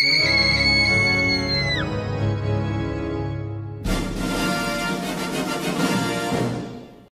うん。